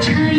time.